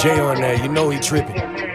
Jay on that, you know he tripping.